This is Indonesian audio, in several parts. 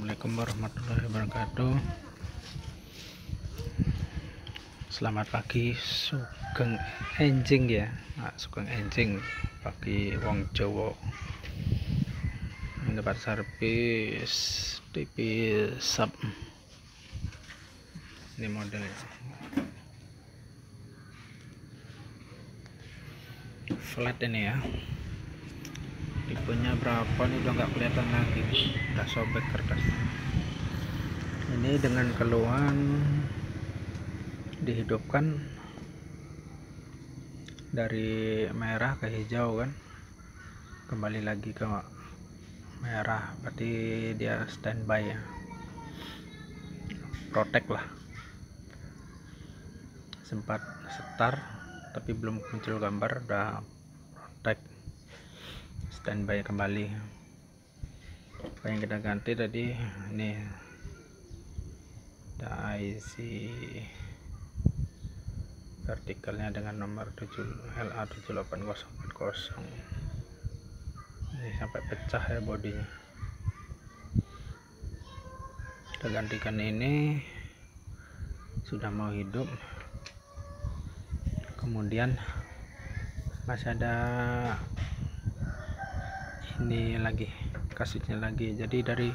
Assalamualaikum warahmatullahi wabarakatuh. Selamat pagi Sugeng Enjing ya. Nah, Sugeng Enjing pagi Wong Jowo tempat servis TV sub ini modelnya flat ini ya tipenya berapa nih? Udah nggak kelihatan lagi. Udah sobek kertas. Ini dengan keluhan dihidupkan dari merah ke hijau kan? Kembali lagi ke merah. Berarti dia standby ya. Protek lah. Sempat setar tapi belum muncul gambar. Udah protek standby kembali. Apa yang kita ganti tadi? Ini. Ada IC vertikalnya dengan nomor 7 LA 78040 ini sampai pecah ya bodinya. Kita gantikan ini. Sudah mau hidup. Kemudian masih ada ini lagi kasusnya lagi. Jadi dari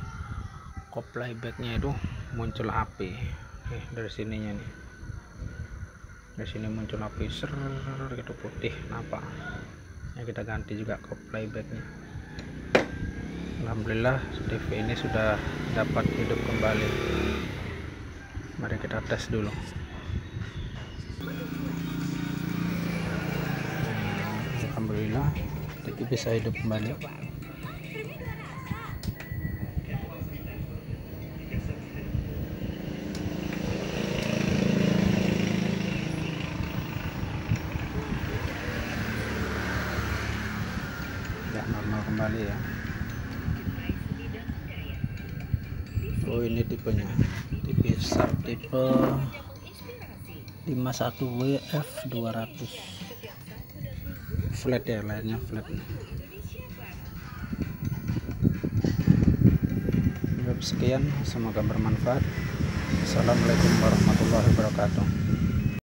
koplay backnya itu muncul api. Nih dari sininya nih. Dari sini muncul api ser gitu putih kenapa ya kita ganti juga koplay backnya Alhamdulillah TV ini sudah dapat hidup kembali. Mari kita tes dulu. Alhamdulillah TV bisa hidup kembali normal kembali ya. Oh ini tipenya. Tipe sub tipe 51WF 200 flat ya lainnya flat. Sekian semoga bermanfaat. Assalamualaikum warahmatullahi wabarakatuh